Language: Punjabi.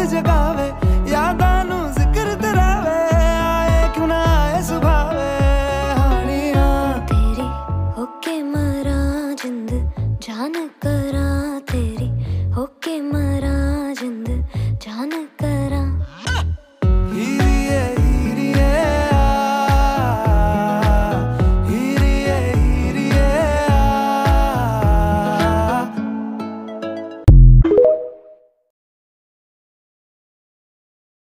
ਜਗਾਵੇ ਯਾਦਾਂ ਨੂੰ ਜ਼ਿਕਰ ਤਰਾਵੇ ਤੇਰੀ ਹੋ ਕੇ ਜਿੰਦ ਜਾਨ ਕਰਾਂ।